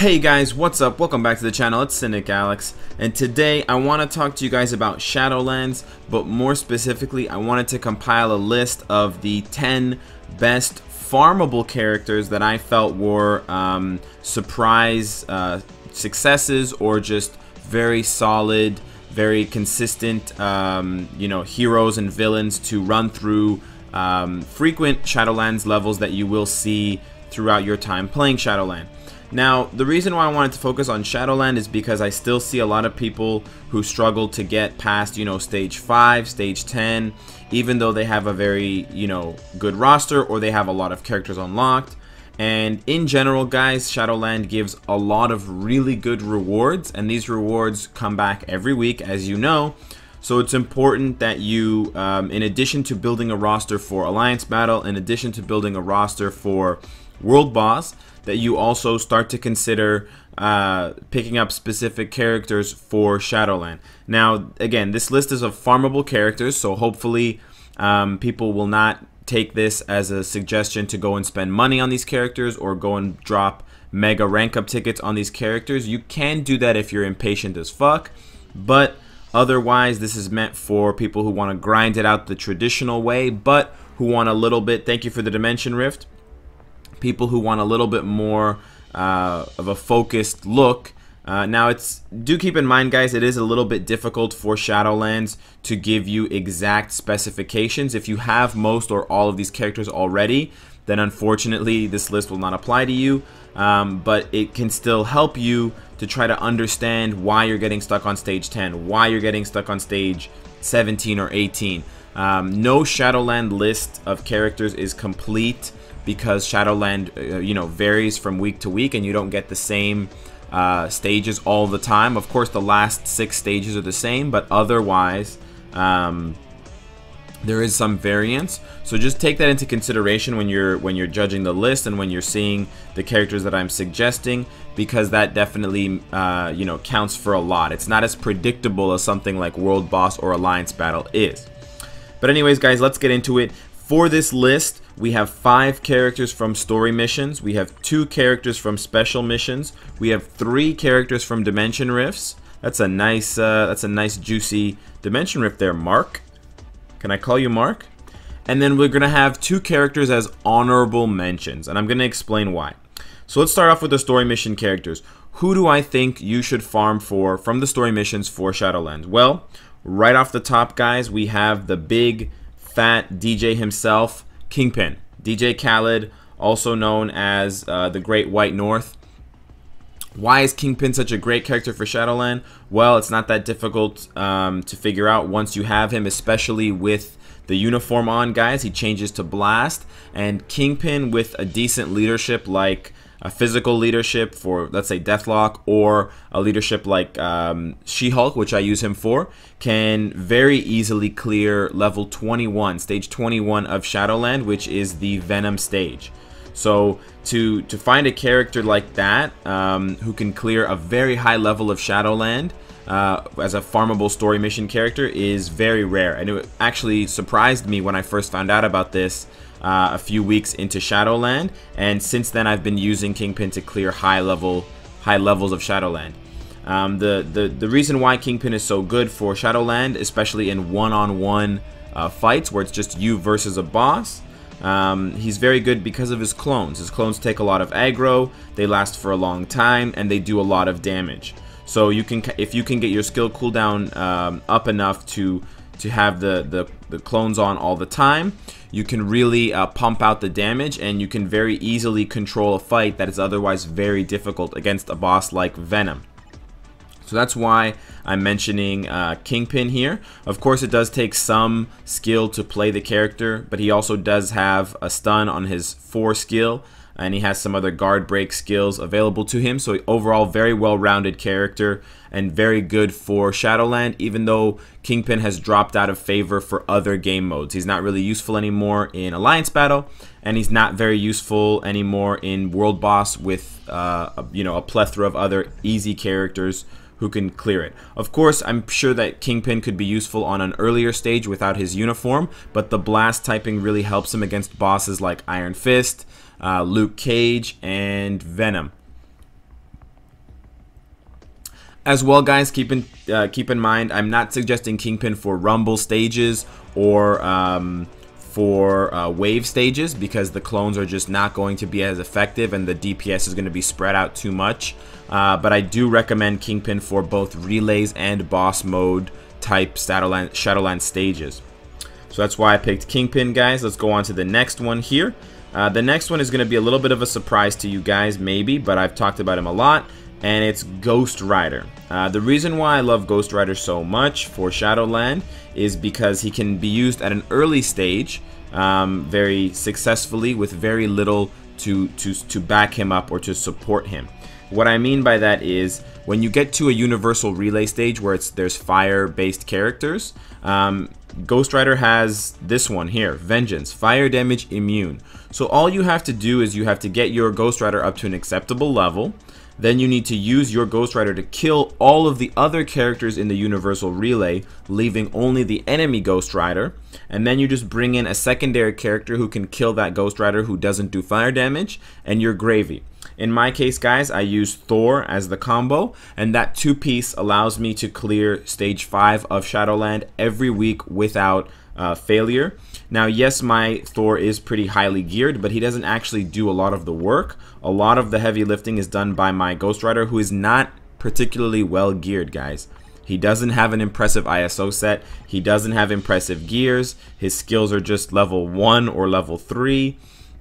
Hey guys, what's up? Welcome back to the channel, it's Cynic Alex, and today I want to talk to you guys about Shadowlands, but more specifically, I wanted to compile a list of the 10 best farmable characters that I felt were um, surprise uh, successes or just very solid, very consistent, um, you know, heroes and villains to run through um, frequent Shadowlands levels that you will see throughout your time playing Shadowland. Now, the reason why I wanted to focus on Shadowland is because I still see a lot of people who struggle to get past, you know, stage 5, stage 10, even though they have a very, you know, good roster or they have a lot of characters unlocked. And in general, guys, Shadowland gives a lot of really good rewards, and these rewards come back every week, as you know. So it's important that you, um, in addition to building a roster for Alliance Battle, in addition to building a roster for World Boss, that you also start to consider uh, picking up specific characters for Shadowland. Now, again, this list is of farmable characters, so hopefully um, people will not take this as a suggestion to go and spend money on these characters or go and drop mega rank up tickets on these characters. You can do that if you're impatient as fuck, but otherwise this is meant for people who want to grind it out the traditional way, but who want a little bit, thank you for the Dimension Rift, people who want a little bit more uh, of a focused look. Uh, now, it's do keep in mind, guys, it is a little bit difficult for Shadowlands to give you exact specifications. If you have most or all of these characters already, then unfortunately this list will not apply to you. Um, but it can still help you to try to understand why you're getting stuck on stage 10, why you're getting stuck on stage 17 or 18. Um, no Shadowland list of characters is complete because Shadowland, uh, you know, varies from week to week, and you don't get the same uh, stages all the time. Of course, the last six stages are the same, but otherwise, um, there is some variance. So just take that into consideration when you're when you're judging the list and when you're seeing the characters that I'm suggesting, because that definitely uh, you know counts for a lot. It's not as predictable as something like World Boss or Alliance Battle is. But anyways, guys, let's get into it. For this list, we have five characters from story missions. We have two characters from special missions. We have three characters from dimension rifts. That's a nice, uh, that's a nice juicy dimension rift there, Mark. Can I call you Mark? And then we're gonna have two characters as honorable mentions, and I'm gonna explain why. So let's start off with the story mission characters. Who do I think you should farm for from the story missions for Shadowlands? Well, right off the top, guys, we have the big fat DJ himself, Kingpin. DJ Khaled, also known as uh, the Great White North. Why is Kingpin such a great character for Shadowland? Well, it's not that difficult um, to figure out once you have him, especially with the uniform on, guys. He changes to Blast, and Kingpin with a decent leadership like a physical leadership for, let's say, Deathlok, or a leadership like um, She-Hulk, which I use him for, can very easily clear level 21, stage 21 of Shadowland, which is the Venom stage. So to to find a character like that um, who can clear a very high level of Shadowland uh, as a farmable story mission character is very rare, and it actually surprised me when I first found out about this uh, a few weeks into Shadowland, and since then I've been using Kingpin to clear high level high levels of Shadowland. Um, the, the the reason why Kingpin is so good for Shadowland, especially in one-on-one -on -one, uh, fights where it's just you versus a boss, um, he's very good because of his clones. His clones take a lot of aggro, they last for a long time, and they do a lot of damage. So you can, if you can get your skill cooldown um, up enough to to have the, the, the clones on all the time, you can really uh, pump out the damage and you can very easily control a fight that is otherwise very difficult against a boss like Venom. So that's why I'm mentioning uh, Kingpin here. Of course, it does take some skill to play the character, but he also does have a stun on his 4 skill, and he has some other guard break skills available to him. So overall, very well-rounded character and very good for Shadowland, even though Kingpin has dropped out of favor for other game modes. He's not really useful anymore in Alliance Battle, and he's not very useful anymore in World Boss with uh, you know a plethora of other easy characters who can clear it. Of course, I'm sure that Kingpin could be useful on an earlier stage without his uniform, but the blast typing really helps him against bosses like Iron Fist, uh, Luke Cage, and Venom. As well, guys, keep in uh, keep in mind, I'm not suggesting Kingpin for Rumble stages or um, for uh, wave stages because the clones are just not going to be as effective and the DPS is going to be spread out too much. Uh, but I do recommend Kingpin for both relays and boss mode type Shadowland, Shadowland stages. So that's why I picked Kingpin, guys. Let's go on to the next one here. Uh, the next one is going to be a little bit of a surprise to you guys, maybe, but I've talked about him a lot, and it's Ghost Rider. Uh, the reason why I love Ghost Rider so much for Shadowland is because he can be used at an early stage um, very successfully with very little to, to, to back him up or to support him. What I mean by that is when you get to a universal relay stage where it's there's fire-based characters, um, Ghost Rider has this one here, Vengeance, fire damage immune. So all you have to do is you have to get your Ghost Rider up to an acceptable level. Then you need to use your Ghost Rider to kill all of the other characters in the Universal Relay, leaving only the enemy Ghost Rider. And then you just bring in a secondary character who can kill that Ghost Rider who doesn't do fire damage, and you're gravy. In my case, guys, I use Thor as the combo, and that two-piece allows me to clear Stage 5 of Shadowland every week without uh, failure. Now, yes, my Thor is pretty highly geared, but he doesn't actually do a lot of the work. A lot of the heavy lifting is done by my Ghost Rider, who is not particularly well geared, guys. He doesn't have an impressive ISO set. He doesn't have impressive gears. His skills are just level 1 or level 3.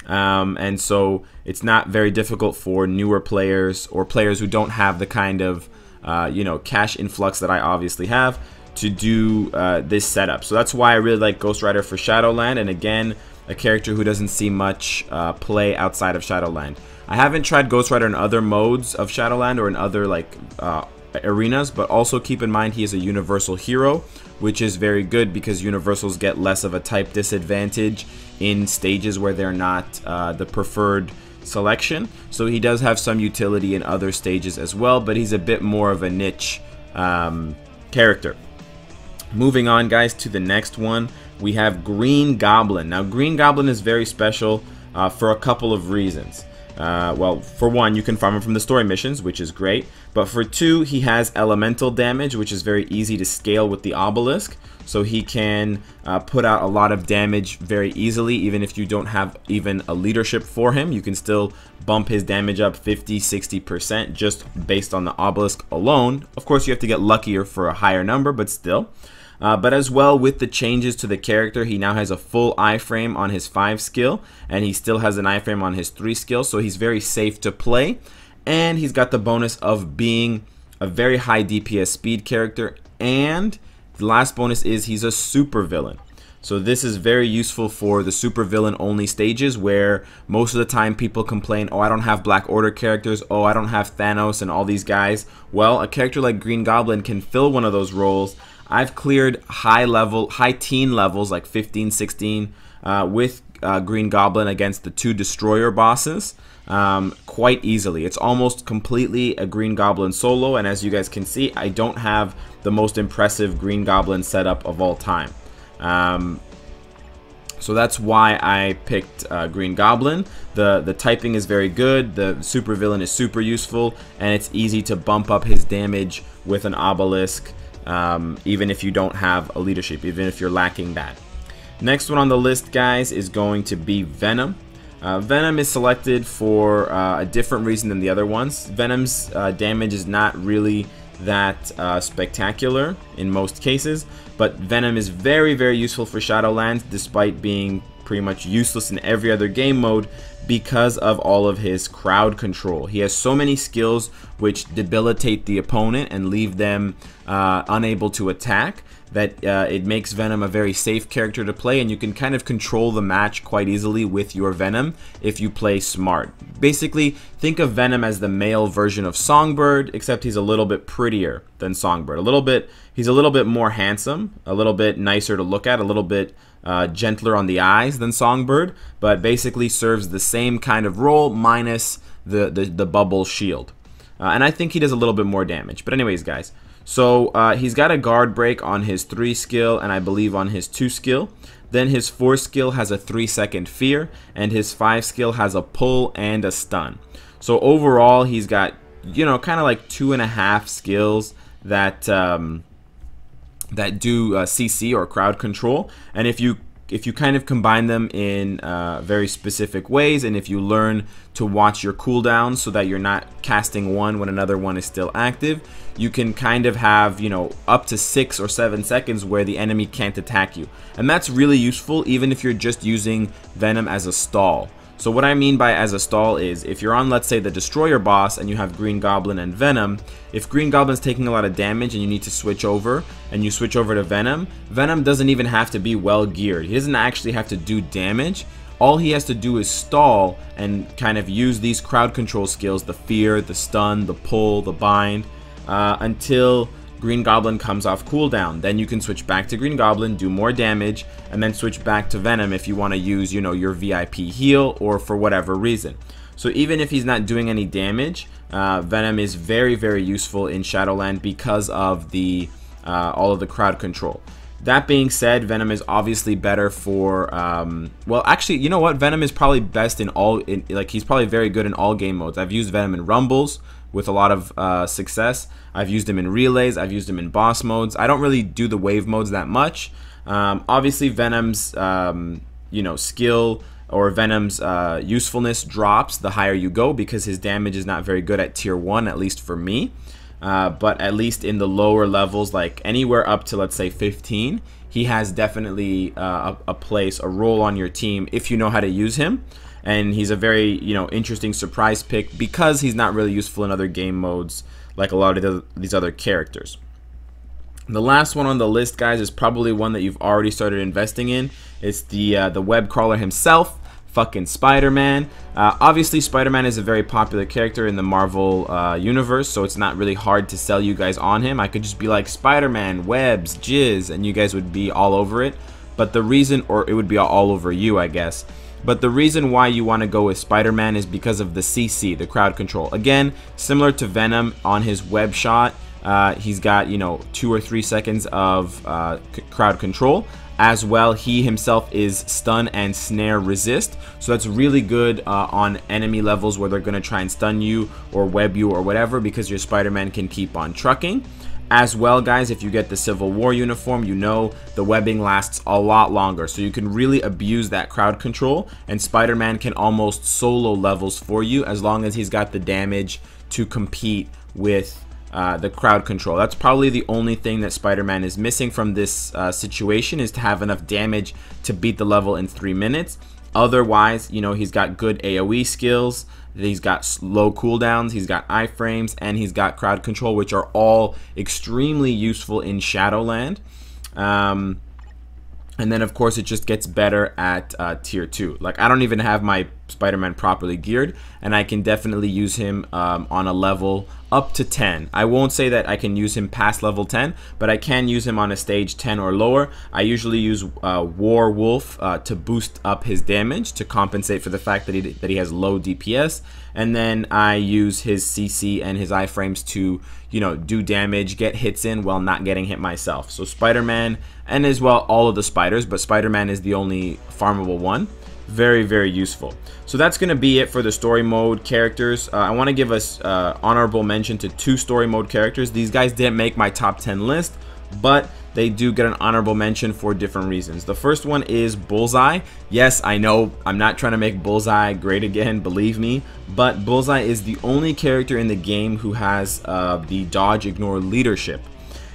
Um, and so it's not very difficult for newer players or players who don't have the kind of uh, you know cash influx that I obviously have to do uh, this setup. So that's why I really like Ghost Rider for Shadowland. And again, a character who doesn't see much uh, play outside of Shadowland. I haven't tried Ghost Rider in other modes of Shadowland or in other like uh, arenas, but also keep in mind he is a universal hero, which is very good because universals get less of a type disadvantage in stages where they're not uh, the preferred selection. So he does have some utility in other stages as well, but he's a bit more of a niche um, character. Moving on, guys, to the next one, we have Green Goblin. Now, Green Goblin is very special uh, for a couple of reasons. Uh, well, for one, you can farm him from the story missions, which is great. But for two, he has elemental damage, which is very easy to scale with the obelisk. So he can uh, put out a lot of damage very easily, even if you don't have even a leadership for him. You can still bump his damage up 50, 60% just based on the obelisk alone. Of course, you have to get luckier for a higher number, but still. Uh, but as well with the changes to the character, he now has a full iframe on his 5 skill, and he still has an iframe on his 3 skill, so he's very safe to play. And he's got the bonus of being a very high DPS speed character, and the last bonus is he's a super villain. So this is very useful for the super villain only stages where most of the time people complain, oh, I don't have Black Order characters, oh, I don't have Thanos and all these guys. Well, a character like Green Goblin can fill one of those roles I've cleared high level, high teen levels like 15, 16 uh, with uh, Green Goblin against the two Destroyer bosses um, quite easily. It's almost completely a Green Goblin solo, and as you guys can see, I don't have the most impressive Green Goblin setup of all time. Um, so that's why I picked uh, Green Goblin. The the typing is very good, the super villain is super useful, and it's easy to bump up his damage with an obelisk um, even if you don't have a leadership, even if you're lacking that. Next one on the list, guys, is going to be Venom. Uh, Venom is selected for uh, a different reason than the other ones. Venom's uh, damage is not really that uh, spectacular in most cases, but Venom is very, very useful for Shadowlands despite being pretty much useless in every other game mode because of all of his crowd control. He has so many skills which debilitate the opponent and leave them uh, unable to attack that uh, it makes Venom a very safe character to play and you can kind of control the match quite easily with your Venom if you play smart. Basically, think of Venom as the male version of Songbird, except he's a little bit prettier than Songbird. A little bit, he's a little bit more handsome, a little bit nicer to look at, a little bit uh, gentler on the eyes than Songbird, but basically serves the same kind of role minus the, the, the bubble shield. Uh, and I think he does a little bit more damage. But anyways, guys, so uh, he's got a guard break on his 3 skill and I believe on his 2 skill. Then his 4 skill has a 3 second fear and his 5 skill has a pull and a stun. So overall he's got you know, kind of like two and a half skills that um, that do uh, CC or crowd control. And if you if you kind of combine them in uh, very specific ways, and if you learn to watch your cooldowns so that you're not casting one when another one is still active, you can kind of have, you know, up to six or seven seconds where the enemy can't attack you. And that's really useful even if you're just using Venom as a stall. So what I mean by as a stall is if you're on let's say the destroyer boss and you have Green Goblin and Venom, if Green Goblin's taking a lot of damage and you need to switch over and you switch over to Venom, Venom doesn't even have to be well geared. He doesn't actually have to do damage. All he has to do is stall and kind of use these crowd control skills, the fear, the stun, the pull, the bind, uh, until Green Goblin comes off cooldown. Then you can switch back to Green Goblin, do more damage, and then switch back to Venom if you want to use, you know, your VIP heal or for whatever reason. So even if he's not doing any damage, uh, Venom is very, very useful in Shadowland because of the uh, all of the crowd control. That being said, Venom is obviously better for, um, well, actually, you know what? Venom is probably best in all, in, like, he's probably very good in all game modes. I've used Venom in Rumbles, with a lot of uh, success. I've used him in relays, I've used him in boss modes. I don't really do the wave modes that much. Um, obviously, Venom's um, you know skill or Venom's uh, usefulness drops the higher you go because his damage is not very good at tier one, at least for me. Uh, but at least in the lower levels, like anywhere up to let's say 15, he has definitely uh, a, a place, a role on your team if you know how to use him and he's a very you know interesting surprise pick because he's not really useful in other game modes like a lot of the, these other characters. The last one on the list, guys, is probably one that you've already started investing in. It's the uh, the web crawler himself, fucking Spider-Man. Uh, obviously, Spider-Man is a very popular character in the Marvel uh, universe, so it's not really hard to sell you guys on him. I could just be like Spider-Man, webs, jizz, and you guys would be all over it. But the reason, or it would be all over you, I guess. But the reason why you want to go with Spider-Man is because of the CC, the crowd control. Again, similar to Venom on his web shot, uh, he's got, you know, two or three seconds of uh, crowd control. As well, he himself is stun and snare resist. So that's really good uh, on enemy levels where they're going to try and stun you or web you or whatever because your Spider-Man can keep on trucking. As well, guys, if you get the Civil War uniform, you know the webbing lasts a lot longer. So you can really abuse that crowd control. And Spider-Man can almost solo levels for you as long as he's got the damage to compete with uh, the crowd control. That's probably the only thing that Spider-Man is missing from this uh, situation is to have enough damage to beat the level in three minutes. Otherwise, you know, he's got good AoE skills. He's got low cooldowns, he's got iframes, and he's got crowd control, which are all extremely useful in Shadowland. Um, and then, of course, it just gets better at uh, tier 2. Like, I don't even have my Spider-Man properly geared, and I can definitely use him um, on a level up to 10. I won't say that I can use him past level 10, but I can use him on a stage 10 or lower. I usually use uh, War Wolf uh, to boost up his damage to compensate for the fact that he, that he has low DPS, and then I use his CC and his iframes to, you know, do damage, get hits in while not getting hit myself. So Spider-Man, and as well all of the spiders, but Spider-Man is the only farmable one. Very very useful. So that's gonna be it for the story mode characters. Uh, I want to give us uh, honorable mention to two story mode characters. These guys didn't make my top 10 list but they do get an honorable mention for different reasons. The first one is Bullseye. Yes I know I'm not trying to make Bullseye great again believe me but Bullseye is the only character in the game who has uh, the dodge ignore leadership.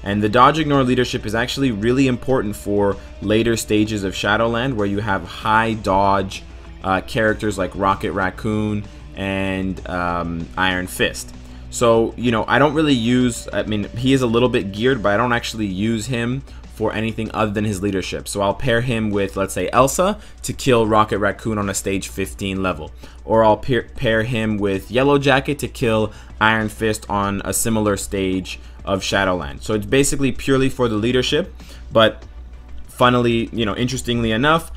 And the dodge ignore leadership is actually really important for later stages of Shadowland where you have high dodge uh, characters like Rocket Raccoon and um, Iron Fist. So, you know, I don't really use, I mean, he is a little bit geared, but I don't actually use him for anything other than his leadership. So I'll pair him with, let's say, Elsa to kill Rocket Raccoon on a stage 15 level. Or I'll pair him with Yellow Jacket to kill Iron Fist on a similar stage of Shadowland. So it's basically purely for the leadership, but funnily, you know, interestingly enough,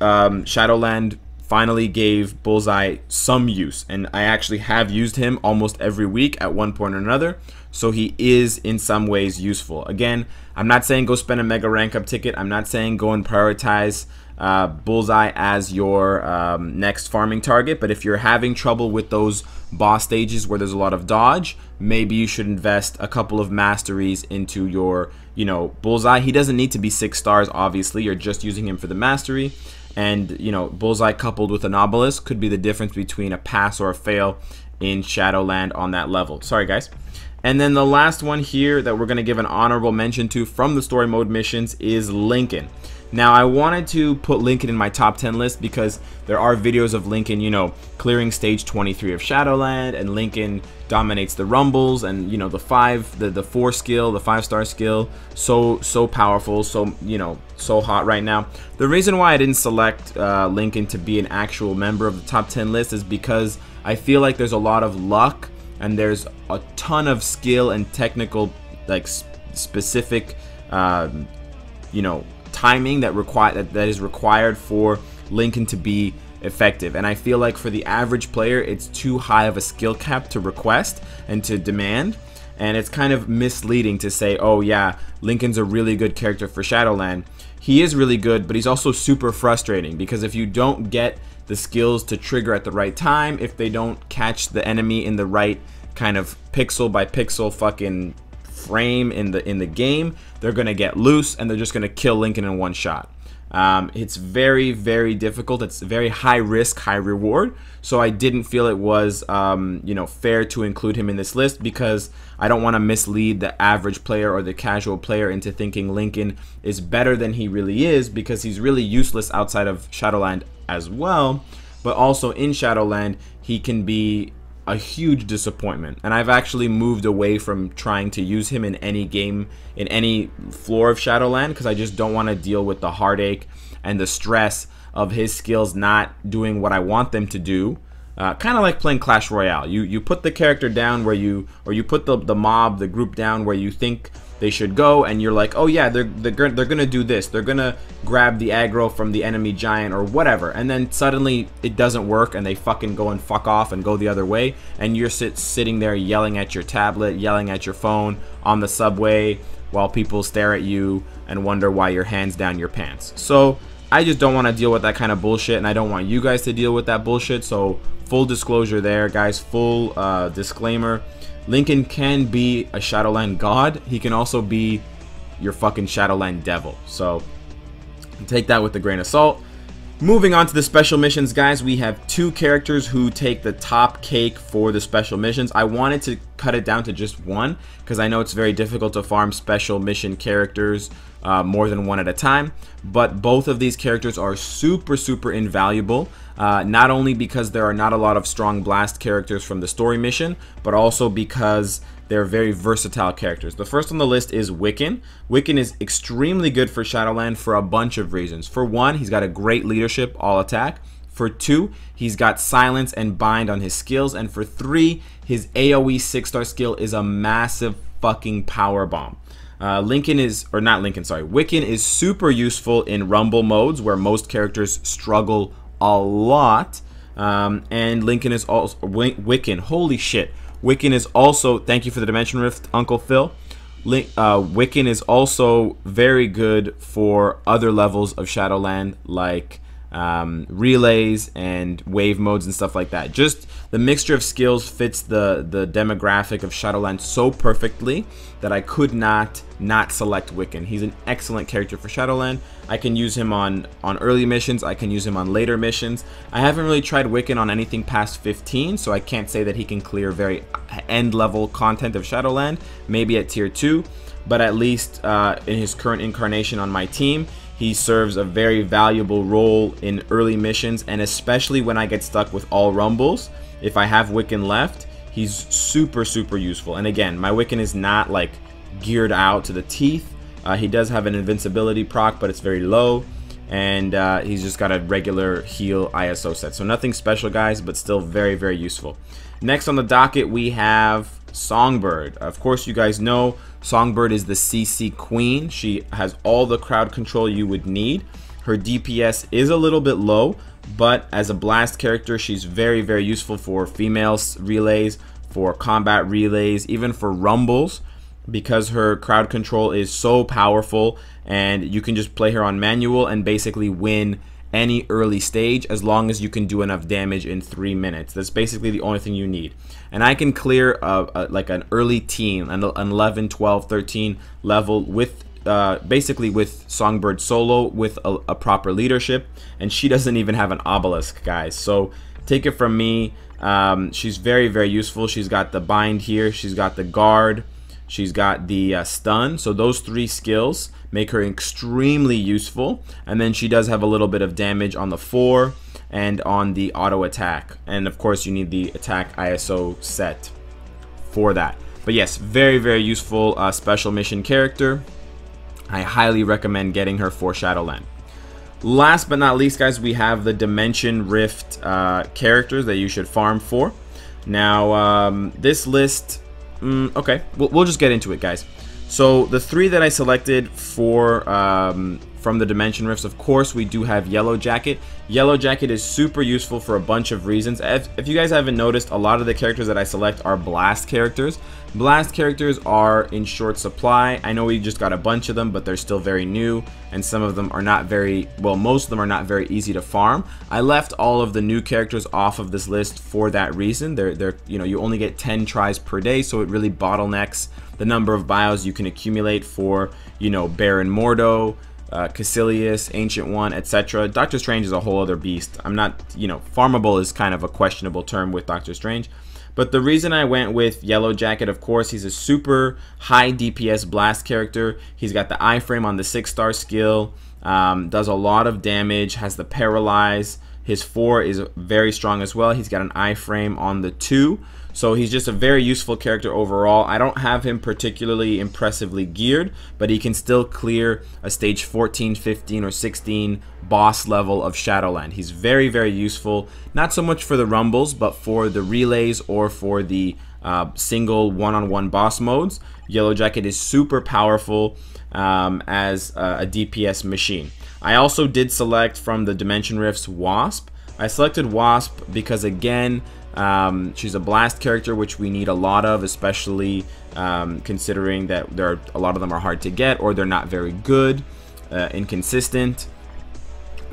um, Shadowland finally gave Bullseye some use, and I actually have used him almost every week at one point or another, so he is in some ways useful. Again, I'm not saying go spend a mega rank up ticket, I'm not saying go and prioritize uh, Bullseye as your um, next farming target. But if you're having trouble with those boss stages where there's a lot of dodge, maybe you should invest a couple of masteries into your, you know, Bullseye. He doesn't need to be six stars, obviously. You're just using him for the mastery. And, you know, Bullseye coupled with an obelisk could be the difference between a pass or a fail in Shadowland on that level. Sorry, guys. And then the last one here that we're going to give an honorable mention to from the story mode missions is Lincoln. Now, I wanted to put Lincoln in my top 10 list because there are videos of Lincoln, you know, clearing stage 23 of Shadowland, and Lincoln dominates the rumbles, and you know, the five, the the four skill, the five star skill, so so powerful, so you know, so hot right now. The reason why I didn't select uh, Lincoln to be an actual member of the top 10 list is because I feel like there's a lot of luck and there's a ton of skill and technical, like specific, um, you know, timing that require that, that is required for Lincoln to be effective. And I feel like for the average player, it's too high of a skill cap to request and to demand. And it's kind of misleading to say, oh yeah, Lincoln's a really good character for Shadowland. He is really good, but he's also super frustrating because if you don't get the skills to trigger at the right time, if they don't catch the enemy in the right kind of pixel by pixel fucking frame in the in the game, they're gonna get loose and they're just gonna kill Lincoln in one shot. Um, it's very very difficult. It's very high risk, high reward. So I didn't feel it was um, you know fair to include him in this list because I don't want to mislead the average player or the casual player into thinking Lincoln is better than he really is because he's really useless outside of Shadowland as well. But also in Shadowland, he can be a huge disappointment. And I've actually moved away from trying to use him in any game, in any floor of Shadowland, because I just don't want to deal with the heartache and the stress of his skills not doing what I want them to do. Uh, kind of like playing Clash Royale. You you put the character down where you, or you put the, the mob, the group down where you think they should go and you're like oh yeah they're they're, they're gonna do this. They're gonna grab the aggro from the enemy giant or whatever. And then suddenly it doesn't work and they fucking go and fuck off and go the other way. And you're sit, sitting there yelling at your tablet yelling at your phone on the subway while people stare at you and wonder why your hands down your pants. So I just don't want to deal with that kind of bullshit and I don't want you guys to deal with that bullshit. So full disclosure there guys. Full uh, disclaimer Lincoln can be a Shadowland god. He can also be your fucking Shadowland devil. So take that with a grain of salt. Moving on to the special missions, guys, we have two characters who take the top cake for the special missions. I wanted to cut it down to just one because I know it's very difficult to farm special mission characters uh, more than one at a time. But both of these characters are super, super invaluable. Uh, not only because there are not a lot of strong blast characters from the story mission, but also because they're very versatile characters. The first on the list is Wiccan. Wiccan is extremely good for Shadowland for a bunch of reasons. For one, he's got a great leadership, all attack. For two, he's got silence and bind on his skills. And for three, his AoE 6-star skill is a massive fucking power bomb. Uh, Lincoln is, or not Lincoln, sorry, Wiccan is super useful in Rumble modes where most characters struggle a lot. Um, and Lincoln is also, Wiccan, holy shit. Wiccan is also, thank you for the Dimension Rift, Uncle Phil. Link, uh, Wiccan is also very good for other levels of Shadowland, like um, relays and wave modes and stuff like that. Just the mixture of skills fits the, the demographic of Shadowland so perfectly that I could not not select Wiccan. He's an excellent character for Shadowland. I can use him on, on early missions. I can use him on later missions. I haven't really tried Wiccan on anything past 15, so I can't say that he can clear very end level content of Shadowland. Maybe at tier 2, but at least uh, in his current incarnation on my team, he serves a very valuable role in early missions, and especially when I get stuck with all rumbles, if I have Wiccan left, he's super, super useful. And again, my Wiccan is not like geared out to the teeth. Uh, he does have an invincibility proc, but it's very low. And uh, he's just got a regular heal ISO set. So nothing special, guys, but still very, very useful. Next on the docket, we have Songbird. Of course, you guys know Songbird is the CC queen. She has all the crowd control you would need. Her DPS is a little bit low, but as a blast character, she's very, very useful for female relays, for combat relays, even for rumbles. because her crowd control is so powerful and you can just play her on manual and basically win any early stage as long as you can do enough damage in three minutes. That's basically the only thing you need. And I can clear a, a, like an early teen, an 11, 12, 13 level with uh, basically with Songbird solo with a, a, proper leadership, and she doesn't even have an obelisk, guys. So take it from me. Um, she's very, very useful. She's got the bind here. She's got the guard. She's got the uh, stun. So those three skills make her extremely useful. And then she does have a little bit of damage on the 4 and on the auto attack. And of course you need the attack ISO set for that. But yes, very, very useful uh, special mission character. I highly recommend getting her for Shadowland. Last but not least, guys, we have the Dimension Rift uh, characters that you should farm for. Now, um, this list, mm, okay, we'll, we'll just get into it, guys. So the three that I selected for um, from the Dimension Rifts, of course, we do have Yellow Jacket. Yellow Jacket is super useful for a bunch of reasons. If, if you guys haven't noticed, a lot of the characters that I select are Blast characters. Blast characters are in short supply. I know we just got a bunch of them, but they're still very new, and some of them are not very, well, most of them are not very easy to farm. I left all of the new characters off of this list for that reason. They're, they're, you know, you only get 10 tries per day, so it really bottlenecks the number of bios you can accumulate for, you know, Baron Mordo, uh, Kaecilius, Ancient One, etc. Doctor Strange is a whole other beast. I'm not, you know, farmable is kind of a questionable term with Doctor Strange. But the reason I went with Yellow Jacket, of course, he's a super high DPS blast character. He's got the iframe on the 6-star skill, um, does a lot of damage, has the Paralyze. His 4 is very strong as well. He's got an iframe on the 2. So he's just a very useful character overall. I don't have him particularly impressively geared, but he can still clear a stage 14, 15, or 16 boss level of Shadowland. He's very, very useful, not so much for the rumbles, but for the relays or for the uh, single one-on-one -on -one boss modes. Yellow Jacket is super powerful um, as a, a DPS machine. I also did select from the Dimension Rifts Wasp. I selected Wasp because again, um, she's a blast character, which we need a lot of, especially um, considering that there are, a lot of them are hard to get or they're not very good, uh, inconsistent.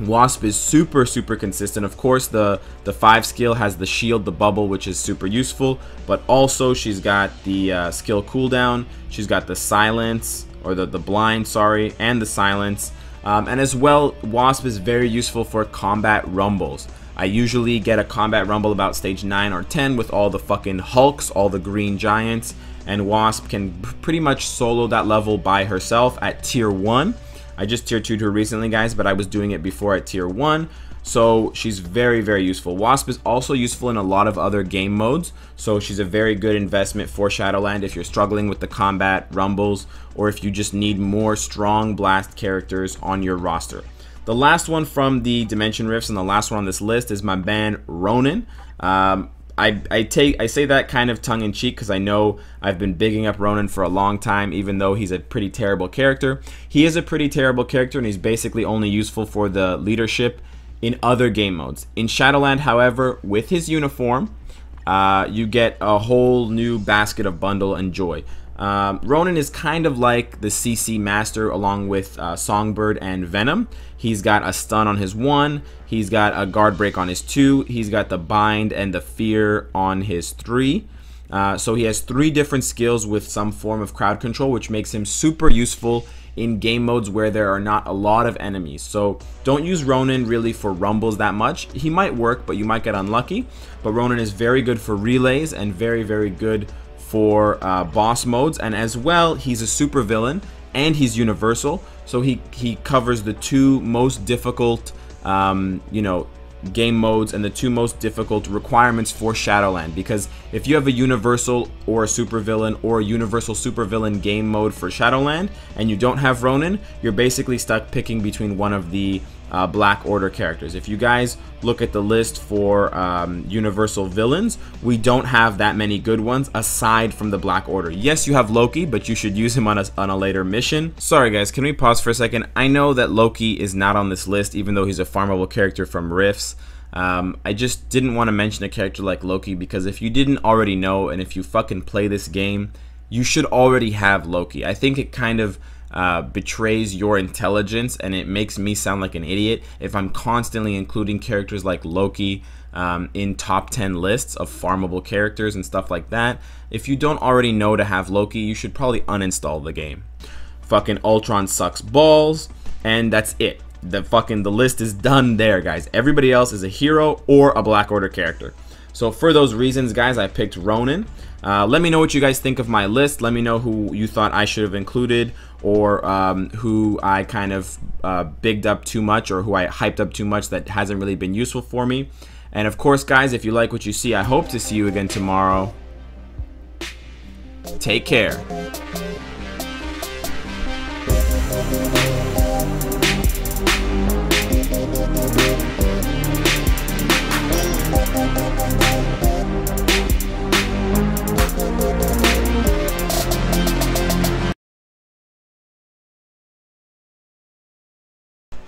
Wasp is super, super consistent. Of course, the, the 5 skill has the shield, the bubble, which is super useful. But also, she's got the uh, skill cooldown. She's got the silence, or the, the blind, sorry, and the silence. Um, and as well, Wasp is very useful for combat rumbles. I usually get a combat rumble about stage 9 or 10 with all the fucking Hulks, all the green giants, and Wasp can pretty much solo that level by herself at tier 1. I just tier 2'd her recently, guys, but I was doing it before at tier 1. So she's very, very useful. Wasp is also useful in a lot of other game modes. So she's a very good investment for Shadowland if you're struggling with the combat rumbles or if you just need more strong blast characters on your roster. The last one from the Dimension Rifts and the last one on this list is my band Ronan. Um, I, I take I say that kind of tongue in cheek because I know I've been bigging up Ronan for a long time, even though he's a pretty terrible character. He is a pretty terrible character, and he's basically only useful for the leadership in other game modes. In Shadowland, however, with his uniform, uh, you get a whole new basket of bundle and joy. Um, Ronan is kind of like the CC Master along with uh, Songbird and Venom. He's got a stun on his 1, he's got a guard break on his 2, he's got the bind and the fear on his 3. Uh, so he has three different skills with some form of crowd control, which makes him super useful in game modes where there are not a lot of enemies. So don't use Ronan really for rumbles that much. He might work, but you might get unlucky. But Ronan is very good for relays and very, very good for uh, boss modes, and as well, he's a super villain and he's universal, so he he covers the two most difficult, um, you know, game modes and the two most difficult requirements for Shadowland because if you have a universal or a supervillain or a universal supervillain game mode for Shadowland and you don't have Ronan, you're basically stuck picking between one of the uh, Black Order characters. If you guys look at the list for um, Universal villains, we don't have that many good ones aside from the Black Order. Yes, you have Loki, but you should use him on a, on a later mission. Sorry guys, can we pause for a second? I know that Loki is not on this list, even though he's a farmable character from Rifts. Um, I just didn't want to mention a character like Loki because if you didn't already know and if you fucking play this game, you should already have Loki. I think it kind of uh, betrays your intelligence and it makes me sound like an idiot if I'm constantly including characters like Loki um, in top 10 lists of farmable characters and stuff like that. If you don't already know to have Loki, you should probably uninstall the game. Fucking Ultron sucks balls, and that's it. The fucking the list is done there, guys. Everybody else is a hero or a Black Order character. So for those reasons, guys, I picked Ronan. Uh, let me know what you guys think of my list. Let me know who you thought I should have included or um, who I kind of uh, bigged up too much or who I hyped up too much that hasn't really been useful for me. And of course, guys, if you like what you see, I hope to see you again tomorrow. Take care.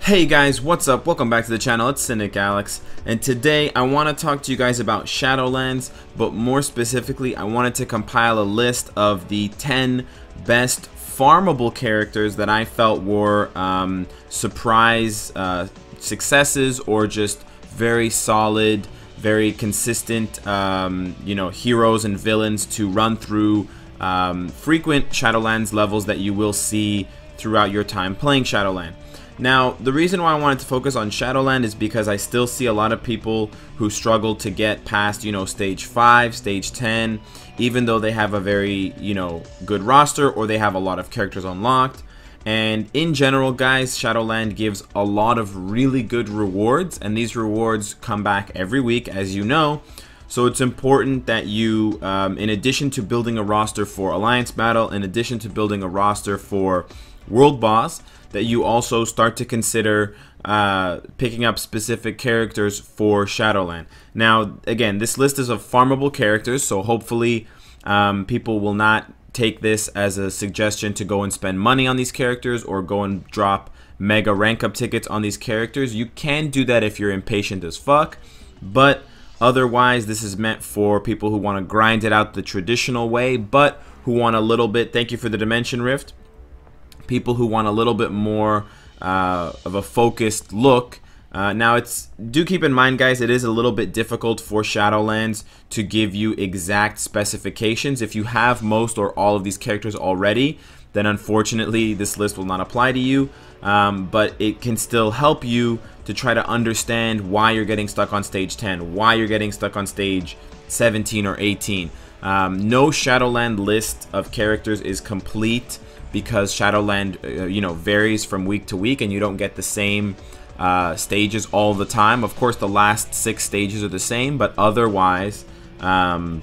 Hey guys, what's up? Welcome back to the channel, it's Cynic Alex, and today I want to talk to you guys about Shadowlands, but more specifically, I wanted to compile a list of the 10 best farmable characters that I felt were um, surprise uh, successes or just very solid, very consistent, um, you know, heroes and villains to run through um, frequent Shadowlands levels that you will see throughout your time playing Shadowland. Now, the reason why I wanted to focus on Shadowland is because I still see a lot of people who struggle to get past, you know, stage 5, stage 10, even though they have a very, you know, good roster or they have a lot of characters unlocked. And in general, guys, Shadowland gives a lot of really good rewards, and these rewards come back every week, as you know. So it's important that you, um, in addition to building a roster for Alliance Battle, in addition to building a roster for World Boss, that you also start to consider uh, picking up specific characters for Shadowland. Now, again, this list is of farmable characters, so hopefully um, people will not take this as a suggestion to go and spend money on these characters or go and drop mega rank up tickets on these characters. You can do that if you're impatient as fuck, but otherwise this is meant for people who want to grind it out the traditional way, but who want a little bit, thank you for the Dimension Rift, people who want a little bit more uh, of a focused look. Uh, now, it's do keep in mind, guys, it is a little bit difficult for Shadowlands to give you exact specifications. If you have most or all of these characters already, then unfortunately this list will not apply to you. Um, but it can still help you to try to understand why you're getting stuck on stage 10, why you're getting stuck on stage 17 or 18. Um, no Shadowland list of characters is complete because Shadowland, uh, you know, varies from week to week and you don't get the same uh, stages all the time. Of course, the last six stages are the same, but otherwise, um,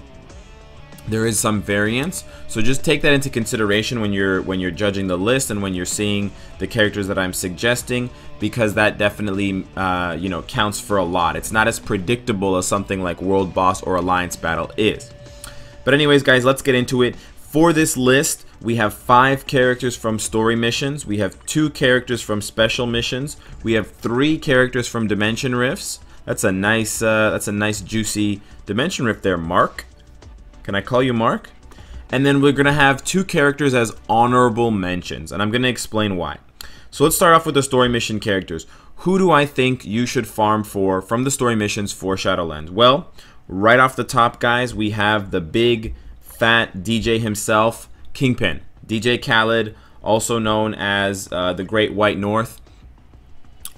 there is some variance. So just take that into consideration when you're when you're judging the list and when you're seeing the characters that I'm suggesting, because that definitely uh, you know counts for a lot. It's not as predictable as something like World Boss or Alliance Battle is. But anyways, guys, let's get into it. For this list, we have five characters from story missions. We have two characters from special missions. We have three characters from dimension rifts. That's a nice, uh, that's a nice juicy dimension rift there, Mark. Can I call you Mark? And then we're gonna have two characters as honorable mentions, and I'm gonna explain why. So let's start off with the story mission characters. Who do I think you should farm for from the story missions for Shadowlands? Well, right off the top, guys, we have the big fat DJ himself, Kingpin. DJ Khaled, also known as uh, the Great White North.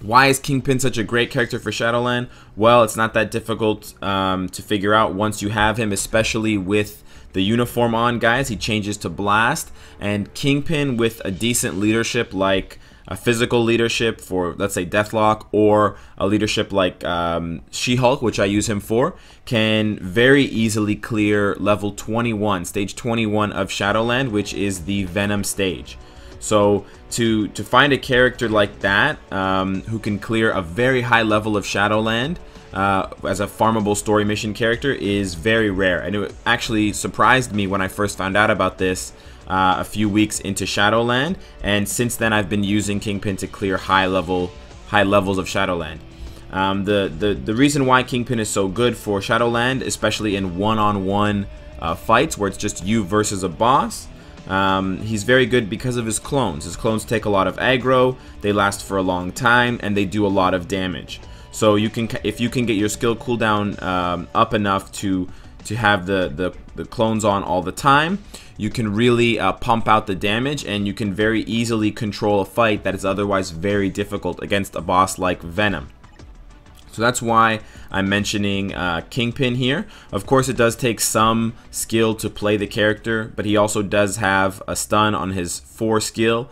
Why is Kingpin such a great character for Shadowland? Well, it's not that difficult um, to figure out once you have him, especially with the uniform on, guys. He changes to Blast, and Kingpin with a decent leadership like a physical leadership for, let's say, Deathlok, or a leadership like um, She-Hulk, which I use him for, can very easily clear level 21, stage 21 of Shadowland, which is the Venom stage. So to to find a character like that um, who can clear a very high level of Shadowland uh, as a farmable story mission character is very rare, and it actually surprised me when I first found out about this uh, a few weeks into Shadowland, and since then I've been using Kingpin to clear high level high levels of Shadowland. Um, the, the the reason why Kingpin is so good for Shadowland, especially in one-on-one -on -one, uh, fights where it's just you versus a boss, Um, he's very good because of his clones. His clones take a lot of aggro, they last for a long time, and they do a lot of damage. So you can, if you can get your skill cooldown um, up enough to to have the, the, the clones on all the time, you can really uh, pump out the damage and you can very easily control a fight that is otherwise very difficult against a boss like Venom. So that's why I'm mentioning uh, Kingpin here. Of course, it does take some skill to play the character, but he also does have a stun on his 4 skill.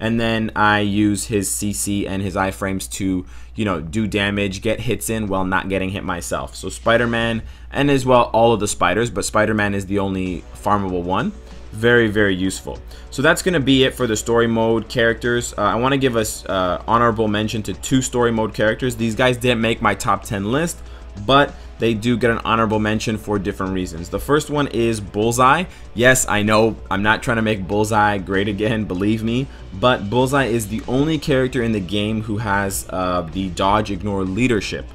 And then I use his CC and his iframes to, you know, do damage, get hits in while not getting hit myself. So Spider-Man, and as well all of the spiders, but Spider-Man is the only farmable one very very useful. So that's going to be it for the story mode characters. Uh, I want to give us uh, honorable mention to two story mode characters. These guys didn't make my top 10 list but they do get an honorable mention for different reasons. The first one is Bullseye. Yes I know I'm not trying to make Bullseye great again believe me but Bullseye is the only character in the game who has uh, the dodge ignore leadership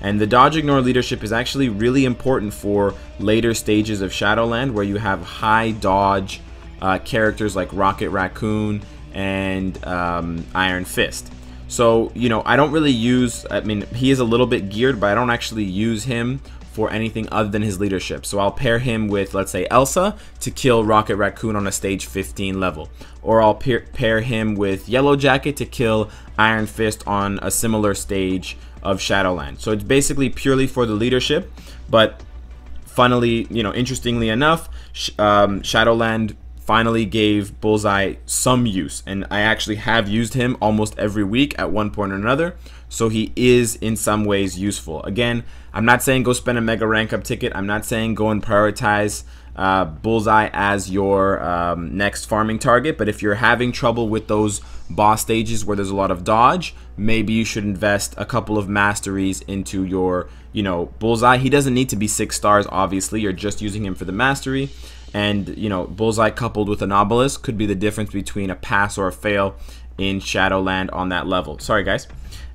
and the dodge ignore leadership is actually really important for later stages of Shadowland where you have high dodge uh, characters like Rocket Raccoon and um, Iron Fist. So, you know, I don't really use, I mean, he is a little bit geared, but I don't actually use him for anything other than his leadership. So I'll pair him with, let's say, Elsa to kill Rocket Raccoon on a stage 15 level. Or I'll pair, pair him with Yellow Jacket to kill Iron Fist on a similar stage of Shadowland. So it's basically purely for the leadership, but funnily, you know, interestingly enough, um, Shadowland finally gave Bullseye some use, and I actually have used him almost every week at one point or another, so he is in some ways useful. Again, I'm not saying go spend a mega rank up ticket, I'm not saying go and prioritize uh, Bullseye as your um, next farming target. But if you're having trouble with those boss stages where there's a lot of dodge, maybe you should invest a couple of masteries into your, you know, Bullseye. He doesn't need to be six stars, obviously. You're just using him for the mastery. And, you know, Bullseye coupled with an obelisk could be the difference between a pass or a fail in Shadowland on that level. Sorry, guys.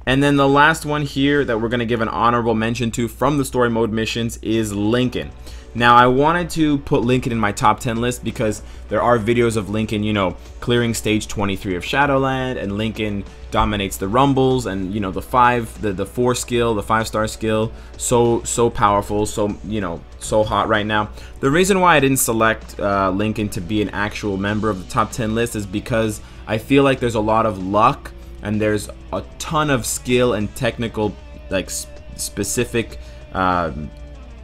And then the last one here that we're going to give an honorable mention to from the story mode missions is Lincoln. Now I wanted to put Lincoln in my top 10 list because there are videos of Lincoln, you know, clearing stage 23 of Shadowland and Lincoln dominates the rumbles and you know the five the the four skill the five star skill so so powerful so you know so hot right now the reason why i didn't select uh, lincoln to be an actual member of the top 10 list is because i feel like there's a lot of luck and there's a ton of skill and technical like specific um,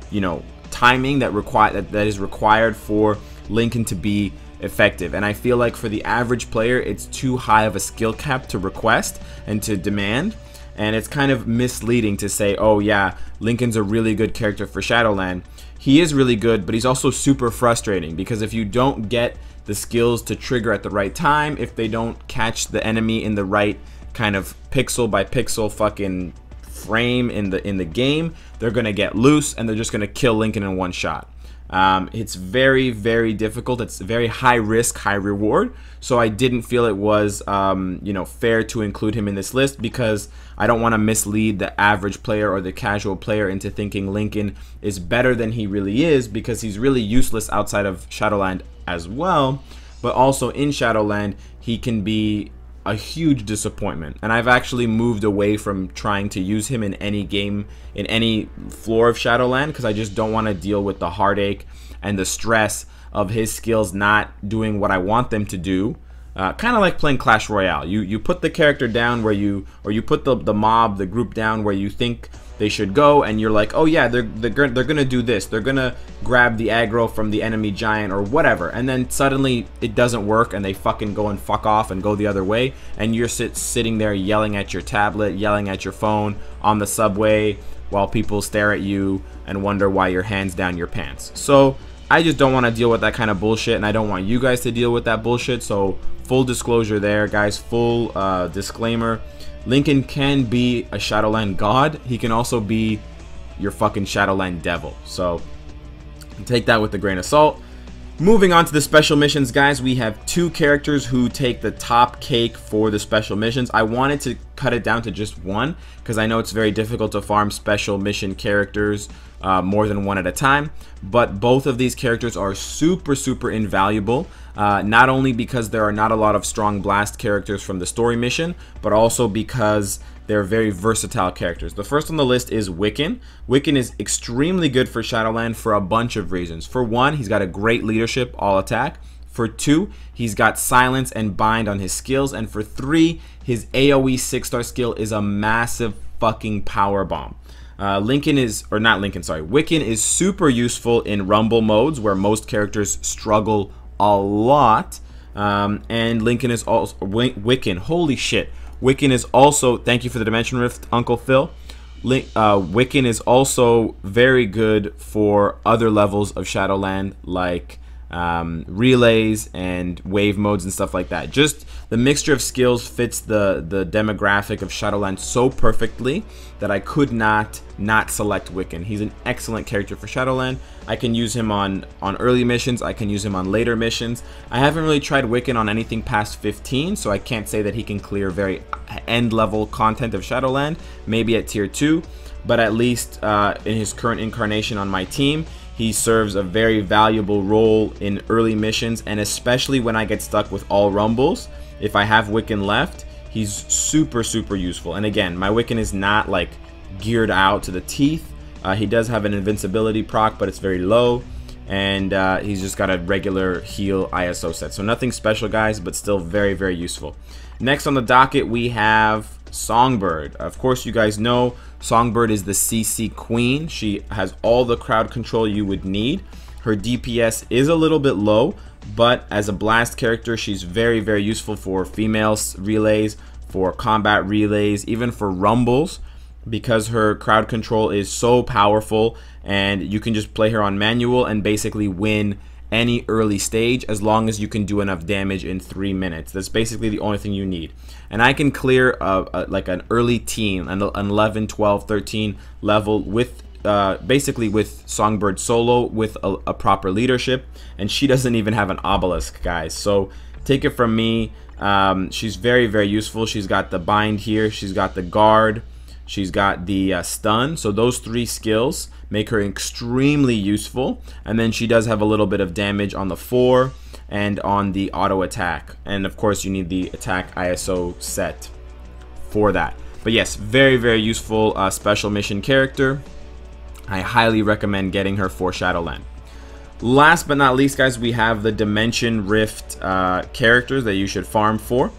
you know timing that require that, that is required for Lincoln to be effective. And I feel like for the average player, it's too high of a skill cap to request and to demand. And it's kind of misleading to say, oh yeah, Lincoln's a really good character for Shadowland. He is really good, but he's also super frustrating because if you don't get the skills to trigger at the right time, if they don't catch the enemy in the right kind of pixel by pixel fucking frame in the in the game, they're gonna get loose and they're just gonna kill Lincoln in one shot. Um, it's very, very difficult. It's very high risk, high reward. So I didn't feel it was, um, you know, fair to include him in this list because I don't want to mislead the average player or the casual player into thinking Lincoln is better than he really is because he's really useless outside of Shadowland as well. But also in Shadowland, he can be a huge disappointment. And I've actually moved away from trying to use him in any game, in any floor of Shadowland, because I just don't want to deal with the heartache and the stress of his skills not doing what I want them to do. Uh, kind of like playing Clash Royale. You you put the character down where you, or you put the, the mob, the group down where you think they should go and you're like oh yeah they're, they're, they're gonna do this. They're gonna grab the aggro from the enemy giant or whatever. And then suddenly it doesn't work and they fucking go and fuck off and go the other way. And you're sit, sitting there yelling at your tablet yelling at your phone on the subway while people stare at you and wonder why your hands down your pants. So I just don't want to deal with that kind of bullshit and I don't want you guys to deal with that bullshit. So full disclosure there guys. Full uh, disclaimer Lincoln can be a Shadowland god. He can also be your fucking Shadowland devil. So take that with a grain of salt. Moving on to the special missions, guys, we have two characters who take the top cake for the special missions. I wanted to cut it down to just one because I know it's very difficult to farm special mission characters uh, more than one at a time. But both of these characters are super, super invaluable. Uh, not only because there are not a lot of strong blast characters from the story mission, but also because they're very versatile characters. The first on the list is Wiccan. Wiccan is extremely good for Shadowland for a bunch of reasons. For one, he's got a great leadership, all attack. For two, he's got silence and bind on his skills. And for three, his AoE 6 star skill is a massive fucking power bomb. Uh, Lincoln is, or not Lincoln, sorry, Wiccan is super useful in Rumble modes where most characters struggle a lot. Um, and Lincoln is also, Wiccan, holy shit. Wiccan is also, thank you for the Dimension Rift, Uncle Phil. Link, uh, Wiccan is also very good for other levels of Shadowland, like um, relays and wave modes and stuff like that. Just the mixture of skills fits the, the demographic of Shadowland so perfectly that I could not not select Wiccan. He's an excellent character for Shadowland. I can use him on, on early missions. I can use him on later missions. I haven't really tried Wiccan on anything past 15, so I can't say that he can clear very end level content of Shadowland. Maybe at tier 2, but at least uh, in his current incarnation on my team, he serves a very valuable role in early missions, and especially when I get stuck with all rumbles, if I have Wiccan left, he's super, super useful. And again, my Wiccan is not like geared out to the teeth. Uh, he does have an invincibility proc, but it's very low. And uh, he's just got a regular heal ISO set. So nothing special, guys, but still very, very useful. Next on the docket, we have Songbird. Of course, you guys know Songbird is the CC queen. She has all the crowd control you would need. Her DPS is a little bit low, but as a blast character, she's very, very useful for female relays, for combat relays, even for rumbles, because her crowd control is so powerful and you can just play her on manual and basically win any early stage as long as you can do enough damage in three minutes. That's basically the only thing you need. And I can clear a, a, like an early teen, an 11, 12, 13 level with uh, basically with Songbird solo with a, a, proper leadership. And she doesn't even have an obelisk, guys. So take it from me. Um, she's very, very useful. She's got the bind here. She's got the guard. She's got the uh, stun. So those three skills make her extremely useful. And then she does have a little bit of damage on the 4 and on the auto attack. And of course, you need the attack ISO set for that. But yes, very, very useful uh, special mission character. I highly recommend getting her for Shadowland. Last but not least, guys, we have the Dimension Rift uh, characters that you should farm for.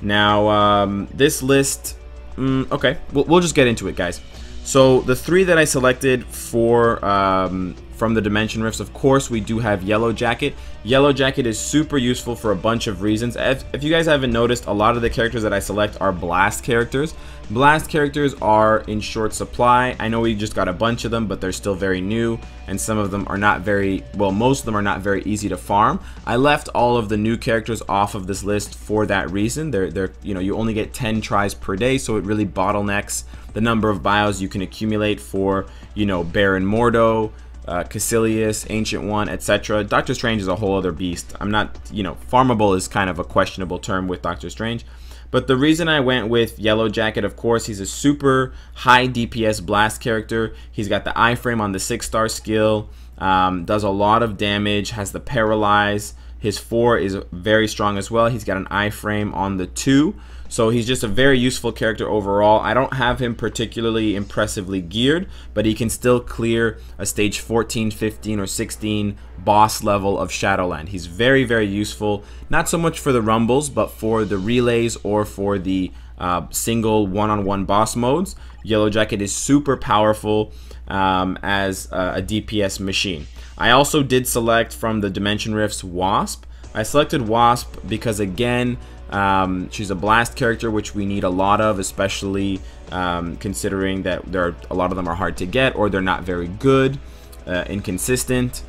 Now, um, this list, mm, okay, we'll, we'll just get into it, guys. So the three that I selected for um, from the Dimension Rifts, of course, we do have Yellow Jacket. Yellow Jacket is super useful for a bunch of reasons. If, if you guys haven't noticed, a lot of the characters that I select are Blast characters. Blast characters are in short supply. I know we just got a bunch of them, but they're still very new, and some of them are not very, well, most of them are not very easy to farm. I left all of the new characters off of this list for that reason. They're, they're, you know, you only get 10 tries per day, so it really bottlenecks the number of bios you can accumulate for, you know, Baron Mordo, uh, Kaecilius, Ancient One, etc. Doctor Strange is a whole other beast. I'm not, you know, farmable is kind of a questionable term with Doctor Strange. But the reason I went with Yellow Jacket, of course, he's a super high DPS blast character. He's got the iframe on the 6-star skill, um, does a lot of damage, has the Paralyze. His 4 is very strong as well. He's got an iframe on the 2. So he's just a very useful character overall. I don't have him particularly impressively geared, but he can still clear a stage 14, 15, or 16 boss level of Shadowland. He's very, very useful, not so much for the rumbles, but for the relays or for the uh, single one-on-one -on -one boss modes. Yellow Jacket is super powerful um, as a, a DPS machine. I also did select from the Dimension Rifts Wasp. I selected Wasp because again, um, she's a blast character, which we need a lot of, especially um, considering that there are, a lot of them are hard to get or they're not very good, uh, inconsistent.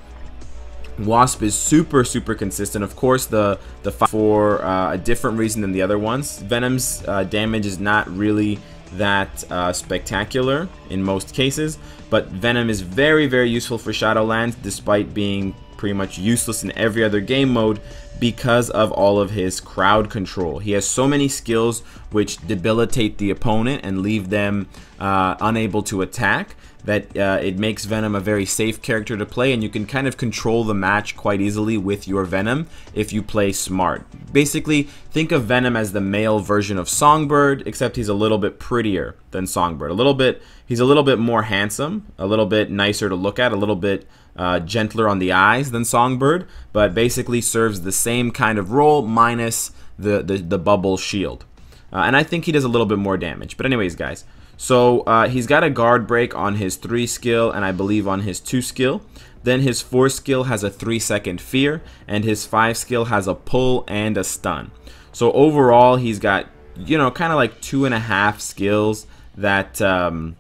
Wasp is super, super consistent. Of course, the the for uh, a different reason than the other ones. Venom's uh, damage is not really that uh, spectacular in most cases, but Venom is very, very useful for Shadowlands, despite being pretty much useless in every other game mode because of all of his crowd control. He has so many skills which debilitate the opponent and leave them uh, unable to attack that uh, it makes Venom a very safe character to play and you can kind of control the match quite easily with your Venom if you play smart. Basically, think of Venom as the male version of Songbird, except he's a little bit prettier than Songbird. A little bit, he's a little bit more handsome, a little bit nicer to look at, a little bit uh, gentler on the eyes than Songbird, but basically serves the same kind of role minus the, the, the bubble shield. Uh, and I think he does a little bit more damage. But anyways, guys, so uh, he's got a guard break on his 3 skill and I believe on his 2 skill. Then his 4 skill has a 3 second fear and his 5 skill has a pull and a stun. So overall he's got, you know, kind of like two and a half skills that um,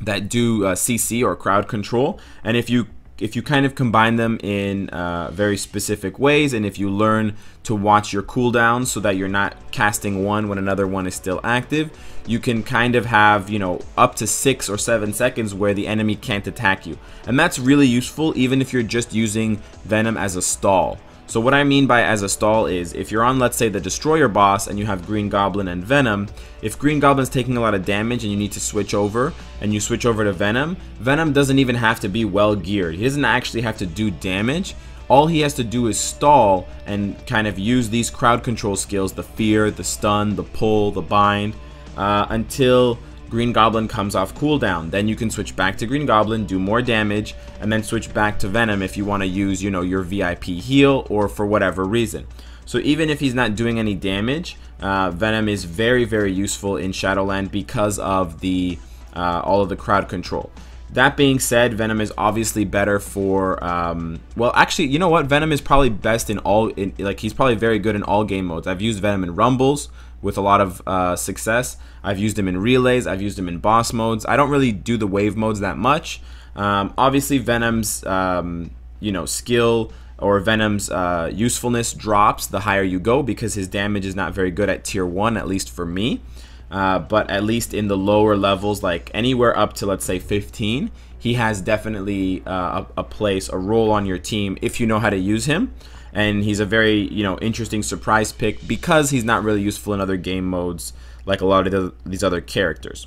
that do uh, CC or crowd control. And if you if you kind of combine them in uh, very specific ways and if you learn to watch your cooldowns so that you're not casting one when another one is still active you can kind of have you know up to six or seven seconds where the enemy can't attack you. And that's really useful even if you're just using Venom as a stall so what I mean by as a stall is if you're on let's say the destroyer boss and you have Green Goblin and Venom, if Green Goblin's taking a lot of damage and you need to switch over and you switch over to Venom, Venom doesn't even have to be well geared. He doesn't actually have to do damage. All he has to do is stall and kind of use these crowd control skills, the fear, the stun, the pull, the bind, uh, until Green Goblin comes off cooldown. Then you can switch back to Green Goblin, do more damage, and then switch back to Venom if you want to use, you know, your VIP heal or for whatever reason. So even if he's not doing any damage, uh, Venom is very, very useful in Shadowland because of the uh, all of the crowd control. That being said, Venom is obviously better for, um, well, actually, you know what? Venom is probably best in all, in, like, he's probably very good in all game modes. I've used Venom in Rumbles, with a lot of uh, success. I've used him in relays, I've used him in boss modes. I don't really do the wave modes that much. Um, obviously, Venom's um, you know skill or Venom's uh, usefulness drops the higher you go because his damage is not very good at tier one, at least for me. Uh, but at least in the lower levels, like anywhere up to let's say 15, he has definitely uh, a, a place, a role on your team if you know how to use him and he's a very you know interesting surprise pick because he's not really useful in other game modes like a lot of the, these other characters.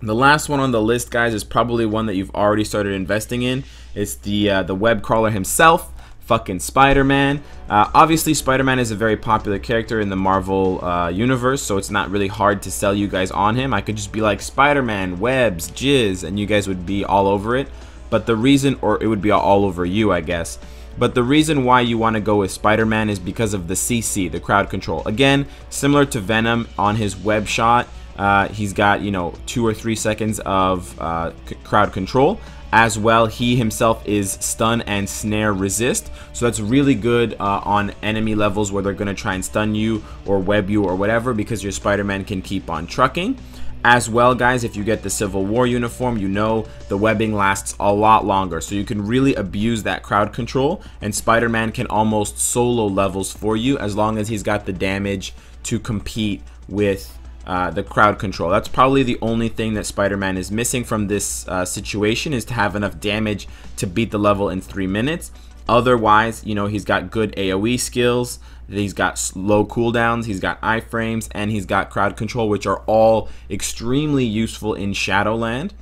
The last one on the list, guys, is probably one that you've already started investing in. It's the uh, the web crawler himself, fucking Spider-Man. Uh, obviously, Spider-Man is a very popular character in the Marvel uh, universe, so it's not really hard to sell you guys on him. I could just be like Spider-Man, webs, jizz, and you guys would be all over it. But the reason, or it would be all over you, I guess. But the reason why you want to go with Spider-Man is because of the CC, the crowd control. Again, similar to Venom on his web shot, uh, he's got, you know, two or three seconds of uh, crowd control. As well, he himself is stun and snare resist. So that's really good uh, on enemy levels where they're going to try and stun you or web you or whatever because your Spider-Man can keep on trucking. As well, guys, if you get the Civil War uniform, you know the webbing lasts a lot longer. So you can really abuse that crowd control, and Spider-Man can almost solo levels for you as long as he's got the damage to compete with uh, the crowd control. That's probably the only thing that Spider-Man is missing from this uh, situation is to have enough damage to beat the level in three minutes. Otherwise, you know, he's got good AoE skills, he's got low cooldowns, he's got iframes, and he's got crowd control, which are all extremely useful in Shadowland.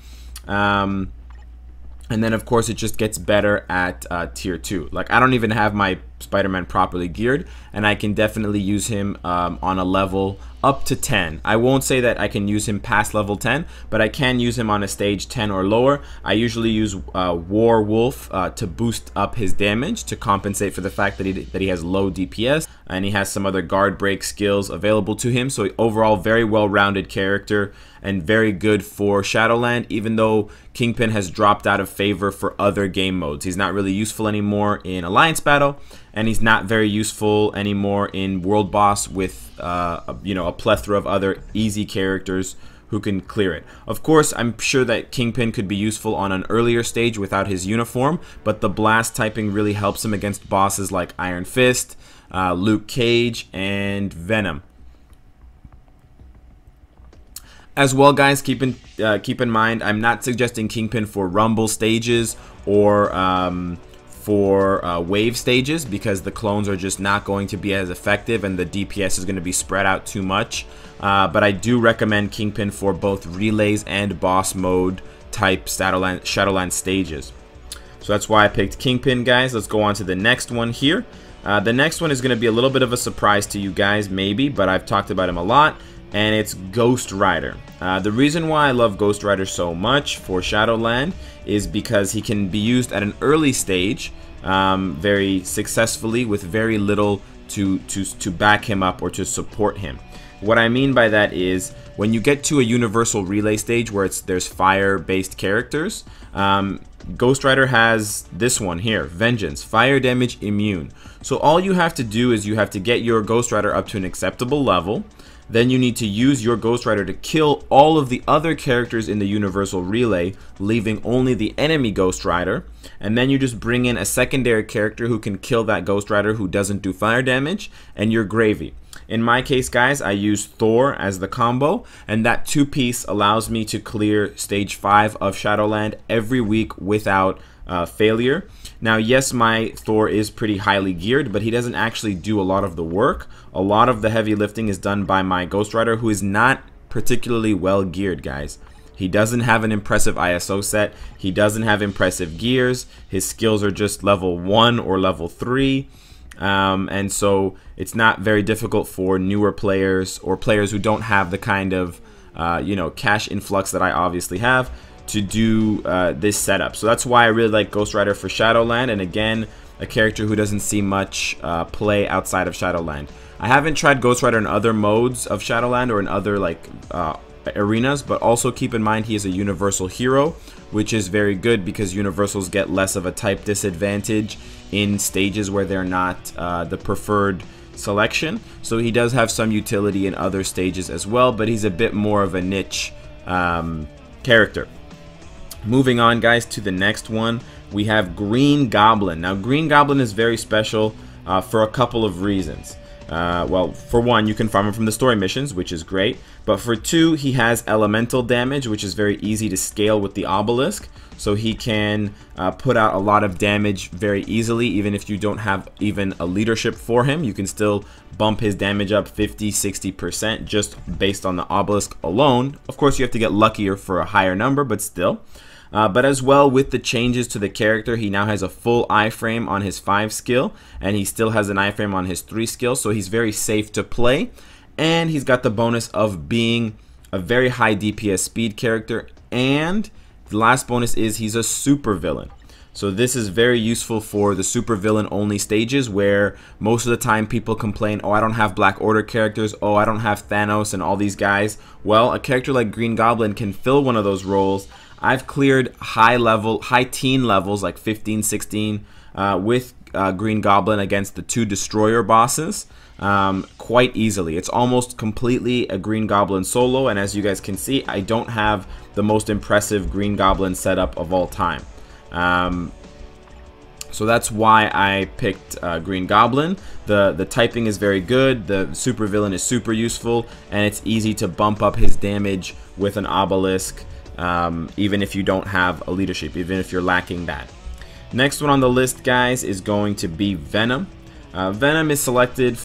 Um, and then, of course, it just gets better at uh, tier 2. Like, I don't even have my Spider-Man properly geared, and I can definitely use him um, on a level up to 10. I won't say that I can use him past level 10, but I can use him on a stage 10 or lower. I usually use uh, War Wolf uh, to boost up his damage to compensate for the fact that he, that he has low DPS and he has some other guard break skills available to him. So overall, very well-rounded character and very good for Shadowland, even though Kingpin has dropped out of favor for other game modes. He's not really useful anymore in Alliance Battle, and he's not very useful anymore in World Boss with uh, a, you know a plethora of other easy characters who can clear it. Of course, I'm sure that Kingpin could be useful on an earlier stage without his uniform, but the blast typing really helps him against bosses like Iron Fist, uh, Luke Cage, and Venom. As well, guys, keep in uh, keep in mind, I'm not suggesting Kingpin for Rumble stages or um, for uh, wave stages because the clones are just not going to be as effective and the DPS is going to be spread out too much. Uh, but I do recommend Kingpin for both relays and boss mode type Shadowland, stages. So that's why I picked Kingpin, guys. Let's go on to the next one here. Uh, the next one is going to be a little bit of a surprise to you guys, maybe, but I've talked about him a lot, and it's Ghost Rider. Uh, the reason why I love Ghost Rider so much for Shadowland is because he can be used at an early stage um, very successfully with very little to, to, to back him up or to support him. What I mean by that is when you get to a universal relay stage where it's there's fire-based characters, um, Ghost Rider has this one here, Vengeance, fire damage immune. So all you have to do is you have to get your Ghost Rider up to an acceptable level. Then you need to use your Ghost Rider to kill all of the other characters in the Universal Relay, leaving only the enemy Ghost Rider. And then you just bring in a secondary character who can kill that Ghost Rider who doesn't do fire damage, and you're gravy. In my case, guys, I use Thor as the combo, and that two-piece allows me to clear Stage 5 of Shadowland every week without uh, failure. Now, yes, my Thor is pretty highly geared, but he doesn't actually do a lot of the work. A lot of the heavy lifting is done by my Ghost Rider, who is not particularly well geared, guys. He doesn't have an impressive ISO set. He doesn't have impressive gears. His skills are just level 1 or level 3. Um, and so it's not very difficult for newer players or players who don't have the kind of uh, you know cash influx that I obviously have to do uh, this setup. So that's why I really like Ghost Rider for Shadowland. And again, a character who doesn't see much uh, play outside of Shadowland. I haven't tried Ghost Rider in other modes of Shadowland or in other like uh, arenas, but also keep in mind he is a universal hero, which is very good because universals get less of a type disadvantage in stages where they're not uh, the preferred selection. So he does have some utility in other stages as well, but he's a bit more of a niche um, character. Moving on, guys, to the next one, we have Green Goblin. Now, Green Goblin is very special uh, for a couple of reasons. Uh, well, for one, you can farm him from the story missions, which is great. But for two, he has elemental damage, which is very easy to scale with the obelisk. So he can uh, put out a lot of damage very easily, even if you don't have even a leadership for him. You can still bump his damage up 50, 60% just based on the obelisk alone. Of course, you have to get luckier for a higher number, but still. Uh, but as well with the changes to the character, he now has a full iframe on his 5 skill, and he still has an iframe on his 3 skill, so he's very safe to play. And he's got the bonus of being a very high DPS speed character, and the last bonus is he's a super villain. So this is very useful for the super villain only stages where most of the time people complain, oh, I don't have Black Order characters, oh, I don't have Thanos and all these guys. Well, a character like Green Goblin can fill one of those roles I've cleared high level, high teen levels like 15, 16 uh, with uh, Green Goblin against the two Destroyer bosses um, quite easily. It's almost completely a Green Goblin solo, and as you guys can see, I don't have the most impressive Green Goblin setup of all time. Um, so that's why I picked uh, Green Goblin. The the typing is very good, the super villain is super useful, and it's easy to bump up his damage with an obelisk um, even if you don't have a leadership, even if you're lacking that. Next one on the list, guys, is going to be Venom. Uh, Venom is selected